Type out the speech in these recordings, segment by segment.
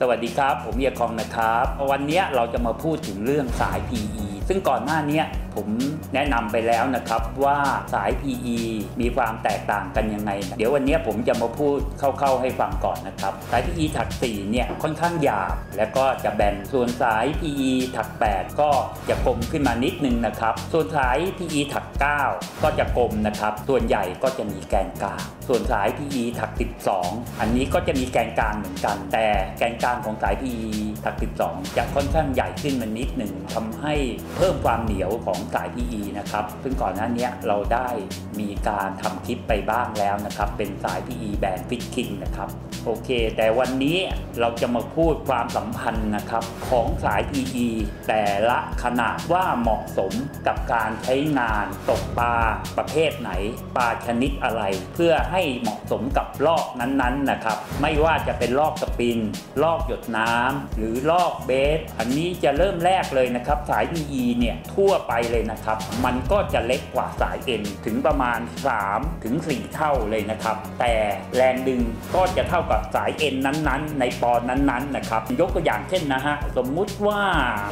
สวัสดีครับ ผมเอียคองนะครับ วันนี้เราจะมาพูดถึงเรื่องสาย PE ซึ่งก่อนหน้านี้ผมแนะนำไปแล้วนะครับว่าสาย PE มีความแตกต่างกันยังไง เดี๋ยววันนี้ผมจะมาพูดเข้าๆให้ฟังก่อนนะครับ สาย PE ถัก4เนี่ยค่อนข้างหยาบ และก็จะแบนส่วนสาย PE ถัก 8 ก็จะกลมขึ้นมานิดนึงนะครับ ส่วนสาย PE ถัก 9 ก็จะกลมนะครับ ส่วนใหญ่ก็จะมีแกนกลาง ส่วนสาย PE ถัก 12 อันนี้ก็จะมีแกนกลางเหมือนกัน แต่แกนกลางของสาย PE ถัก 12 จะค่อนข้างใหญ่ขึ้นมานิดหนึ่งทำให้เพิ่มความเหนียวของสาย PE นะครับ ซึ่งก่อนหน้านี้เราได้มีการทำคลิปไปบ้างแล้วนะครับ เป็นสาย PE แบนด์ฟิตคิงนะครับ โอเค แต่วันนี้เราจะมาพูดความสัมพันธ์นะครับของสาย PE แต่ละขนาดว่าเหมาะสมกับการใช้งานตกปลาประเภทไหน ปลาชนิดอะไร เพื่อให้เหมาะสมกับลอกนั้นๆนะครับ ไม่ว่าจะเป็นลอกสปิน ลอกหยดน้ำหรือลอกเบส อันนี้จะเริ่มแรกเลยนะครับ สาย PE เนี่ยทั่วไปเลยนะครับ มันก็จะเล็กกว่าสาย N ถึงประมาณ 3 ถึง 4 เท่าเลยนะครับ แต่แรงดึงก็จะเท่ากับสาย N นั้นๆ ในปอนนั้นๆนะครับ ยกตัวอย่างเช่นนะฮะ สมมุติว่า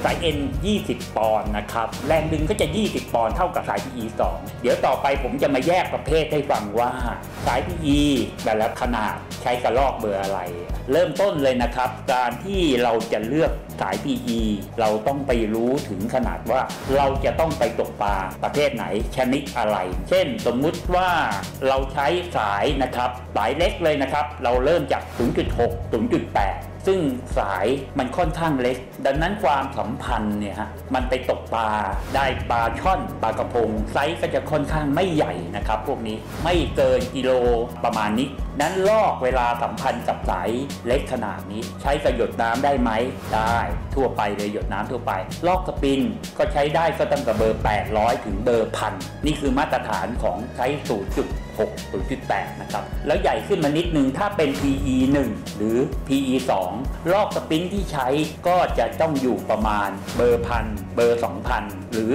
สาย N 20 ปอนนะครับ แรงดึงก็จะ 20 ปอนเท่ากับสาย PE 2 เดี๋ยวต่อไปผมจะมาแยกประเภทให้ฟังว่าสาย PE แต่ละขนาดใช้กระลอกเบอร์อะไร เริ่มต้นเลยนะครับ การที่เราจะเลือก สาย PE เราต้องไปรู้ถึงขนาดว่าเราจะต้องไปตกปลาประเภทไหนชนิดอะไร เช่นสมมุติว่าเราใช้สายนะครับสายเล็กเลยนะครับ เราเริ่มจาก 0.6 0.8 ซึ่งสายมันค่อนข้างเล็ก ดังนั้นความสัมพันธ์เนี่ยฮะมันไปตกปลาได้ปลาช่อนปลากระพงไซส์ก็จะค่อนข้างไม่ใหญ่นะครับ พวกนี้ไม่เกินกิโลประมาณนี้ นั้นลอกเวลาสัมพันธ์กับสายเล็กขนาดนี้ ใช้กระหยดน้ำได้ไหมได้ทั่วไปเลยหยดน้ำทั่วไป ลอกสปินก็ใช้ได้ก็ตั้งแต่เบอร์ 800 ถึงเบอร์พันนี่คือมาตรฐานของใช้0 6 0.8 นะครับ แล้วใหญ่ขึ้นมานิดนึงถ้าเป็น PE 1 หรือ PE 2 ลอกสปรินที่ใช้ก็จะต้องอยู่ประมาณเบอร์พันเบอร์ 2,000 หรือ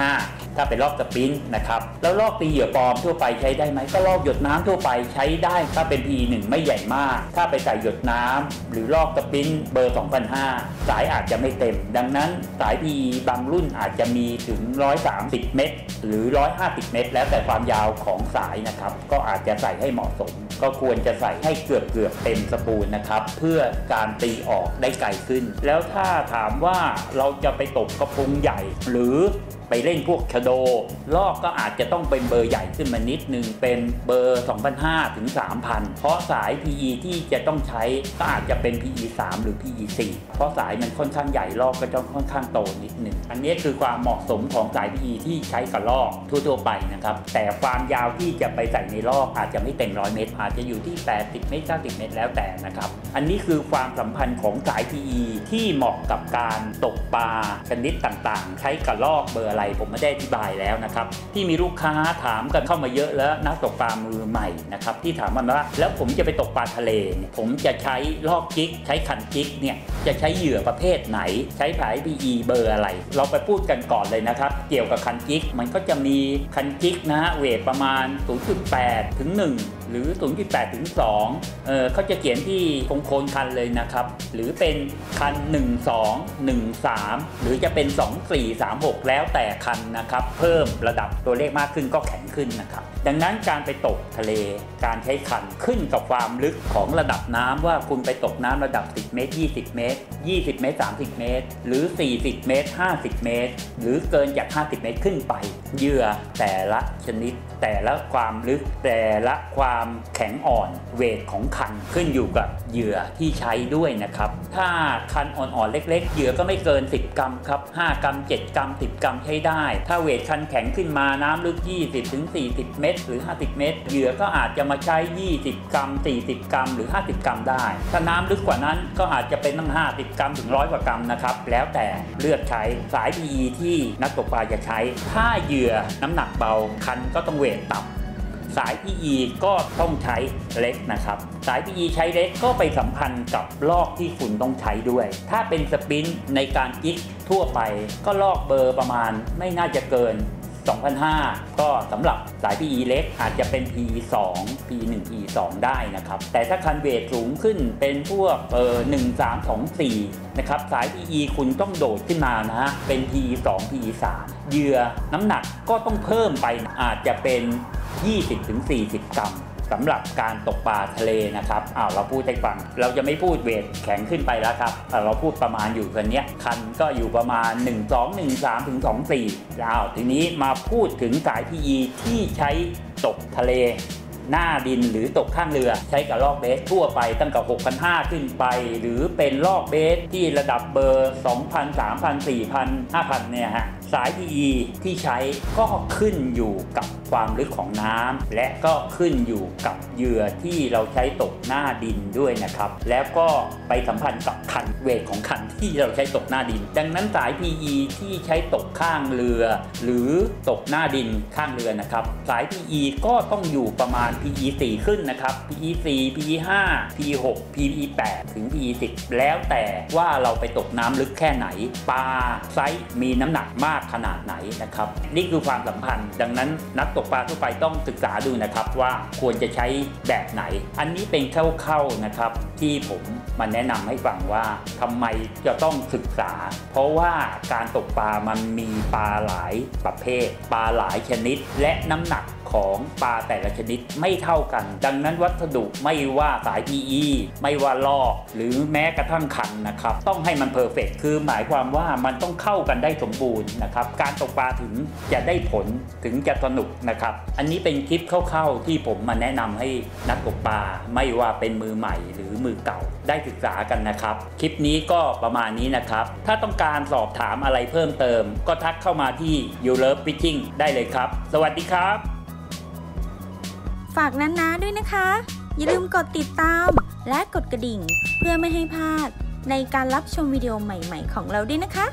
2,500 ถ้าเป็นลอกสปรินนะครับ แล้วลอกตีเหยื่อปลอมทั่วไปใช้ได้ไหม ก็ลอกหยดน้ำทั่วไปใช้ได้ ถ้าเป็น PE 1 ไม่ใหญ่มาก ถ้าไปใส่หยดน้ำหรือลอกสปรินเบอร์ 2,500 สายอาจจะไม่เต็ม ดังนั้นสาย PE บางรุ่นอาจจะมีถึง 130 เมตร หรือ 150 เมตร แล้วแต่ความยาวของสายนะครับก็อาจจะใส่ให้เหมาะสม ก็ควรจะใส่ให้เกือบเกือบเต็มสปูลนะครับ เพื่อการตีออกได้ไกลขึ้น แล้วถ้าถามว่าเราจะไปตกกระพงใหญ่ หรือ ไปเล่นพวกชโด ลอกก็อาจจะต้องเป็นเบอร์ใหญ่ขึ้นมานิดนึง เป็นเบอร์ 2,500 ถึง 3,000 เพราะสาย PE ที่จะต้องใช้ก็อาจจะเป็น PE 3 หรือ PE 4 เพราะสายมันค่อนข้างใหญ่ลอกก็จะค่อนข้างโตนิดนึง อันนี้คือความเหมาะสมของสาย PE ที่ใช้กับลอกทั่วๆไปนะครับ แต่ความยาวที่จะไปใส่ในลอกอาจจะไม่เต็ม100เมตร อาจจะอยู่ที่ 80 เมตร 90 เมตรแล้วแต่นะครับ อันนี้คือความสัมพันธ์ของสาย PE ที่เหมาะกับการตกปลาชนิดต่างๆ ใช้กับลอกเบอร์อะไร ผมไม่ได้อธิบายแล้วนะครับ ที่มีลูกค้าถามกันเข้ามาเยอะแล้วนักตกปลามือใหม่นะครับที่ถามมาว่า แล้วผมจะไปตกปลาทะเล ผมจะใช้ลอกจิกใช้คันจิกเนี่ยจะใช้เหยื่อประเภทไหน ใช้ผาย PE เบอร์อะไร เราไปพูดกันก่อนเลยนะครับ เกี่ยวกับคันจิกมันก็จะมีคันจิกนะฮะเวทประมาณ 0.8 ถึง 1 หรือ 0.8ถึง2เออเขาจะเขียนที่ตรงโคนคันเลยนะครับ หรือเป็นคัน 1 2 1 3 หรือจะเป็น 2 4 3 6 แล้วแต่คันนะครับ เพิ่มระดับตัวเลขมากขึ้นก็แข็งขึ้นนะครับ ดังนั้นการไปตกทะเล การใช้คันขึ้นกับความลึกของระดับน้ำว่าคุณไปตกน้ำระดับ 10 เมตร 20 เมตร 20 เมตร 30 เมตร หรือ 40 เมตร 50 เมตร หรือเกินจาก 50 เมตรขึ้นไป เหยื่อแต่ละชนิด แต่ละความลึกแต่ละความแข็งอ่อนเวทของคันขึ้นอยู่กับเหยื่อที่ใช้ด้วยนะครับ ถ้าคันอ่อนๆเล็ก ๆ เหยื่อก็ไม่เกิน 10 กรัมครับ 5 กรัม 7 กรัม 10 กรัมใช้ได้ ถ้าเวทคันแข็งขึ้นมาน้ำลึก 20ถึง40 เมตร หรือ 50 เมตร เหยื่อก็อาจจะมาใช้ 20 กรัม 40 กรัม หรือ 50 กรัมได้ ถ้าน้ำลึกกว่านั้นก็อาจจะเป็นตั้ง 50 กรัมถึงร้อยกว่ากรัมนะครับ แล้วแต่เลือกใช้สาย PE ที่นักตกปลาจะใช้ ถ้าเหยื่อน้ำหนักเบาคันก็ต้องเวทต่ำ สาย PE ก็ต้องใช้เล็กนะครับ สาย PE ใช้เล็กก็ไปสัมพันธ์กับลอกที่คุณต้องใช้ด้วย ถ้าเป็นสปินในการกิ๊กทั่วไปก็ลอกเบอร์ประมาณไม่น่าจะเกิน 2,500 ก็สำหรับสาย PE เล็กอาจจะเป็น PE 2 PE 1 PE 2ได้นะครับ แต่ถ้าคันเวทสูงขึ้นเป็นพวกเออ1 3 2 4 นะครับ สาย PE คุณต้องโดดขึ้นมานะฮะ เป็น PE 2 PE 3เหยื่อน้ำหนักก็ต้องเพิ่มไปอาจจะเป็น 20-40 กรัม สำหรับการตกปลาทะเลนะครับอ้าวเราพูดให้ฟัง เราจะไม่พูดเวทแข็งขึ้นไปแล้วครับ เราพูดประมาณอยู่กันเนี้ยคันก็อยู่ประมาณ 1 2 1 3ถึง2 4อ้าวทีนี้มาพูดถึงสาย PE ที่ใช้ตกทะเลหน้าดินหรือตกข้างเรือใช้กับลอกเบสทั่วไปตั้งแต่6,500 ขึ้นไป หรือเป็นลอกเบสที่ระดับเบอร์ 2,000 3,000 4,000 5,000 เนี่ยฮะ สาย PE ที่ใช้ก็ขึ้นอยู่กับ ความลึกของน้ำและก็ขึ้นอยู่กับเหยื่อที่เราใช้ตกหน้าดินด้วยนะครับ แล้วก็ไปสัมพันธ์กับคันเวทของคันที่เราใช้ตกหน้าดิน ดังนั้นสาย PE ที่ใช้ตกข้างเรือ หรือตกหน้าดินข้างเรือนะครับ สาย PE ก็ต้องอยู่ประมาณ PE 4 ขึ้นนะครับ PE 4 PE 5 PE 6 PE 8ถึง PE 10แล้วแต่ว่าเราไปตกน้ำลึกแค่ไหน ปลาไซส์มีน้ำหนักมากขนาดไหนนะครับ นี่คือความสัมพันธ์ ดังนั้นนักตตกปลาทั่วไปต้องศึกษาดูนะครับว่าควรจะใช้แบบไหน อันนี้เป็นเข้าๆนะครับ ที่ผมมาแนะนำให้ฟังว่าทำไมจะต้องศึกษา เพราะว่าการตกปลามันมีปลาหลายประเภท ปลาหลายชนิด และน้ำหนักของปลาแต่ละชนิดไม่เท่ากัน ดังนั้นวัสดุไม่ว่าสาย PE ไม่ว่าลอก หรือแม้กระทั่งคันนะครับ ต้องให้มันเพอร์เฟกคือหมายความว่ามันต้องเข้ากันได้สมบูรณ์นะครับ การตกปลาถึงจะได้ผลถึงจะสนุกนะครับ อันนี้เป็นคลิปเข้าๆที่ผมมาแนะนำให้นักตกปลาไม่ว่าเป็นมือใหม่หรือมือเก่าได้ศึกษากันนะครับ คลิปนี้ก็ประมาณนี้นะครับ ถ้าต้องการสอบถามอะไรเพิ่มเติม ก็ทักเข้ามาที่ You Love Fishing ได้เลยครับ สวัสดีครับ ฝากนั้นนะด้วยนะคะ อย่าลืมกดติดตามและกดกระดิ่ง เพื่อไม่ให้พลาดในการรับชมวิดีโอใหม่ ๆ ของเราด้วยนะคะ